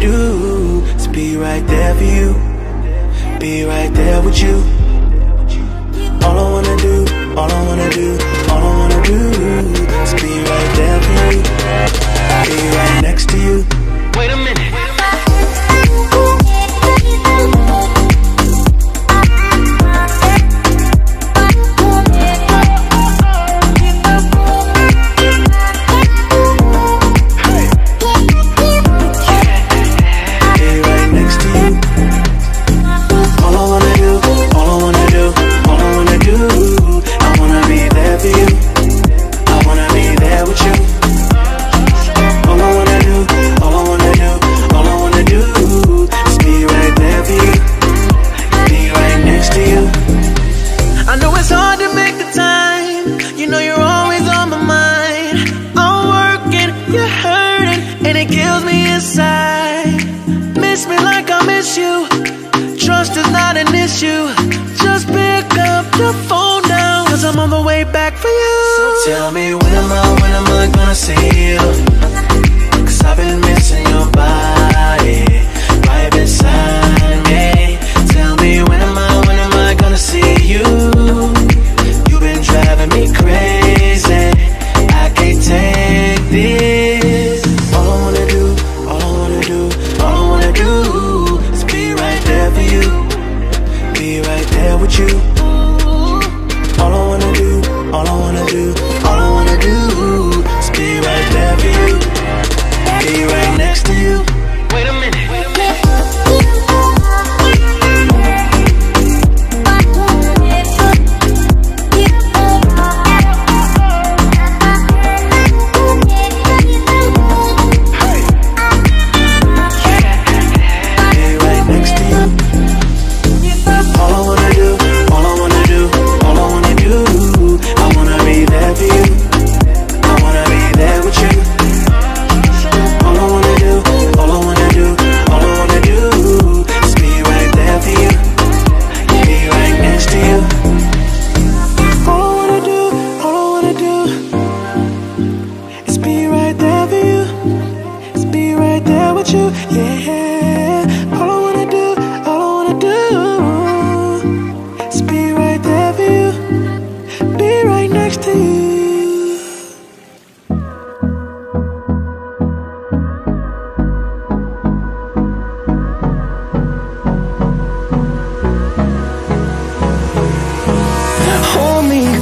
do. Is be right there for you. Be right there with you. All I wanna do, all I wanna do. it kills me inside. Miss me like I miss you. Trust is not an issue. Just pick up the phone now Cause I'm on the way back for you. So tell me when am I, when am I you.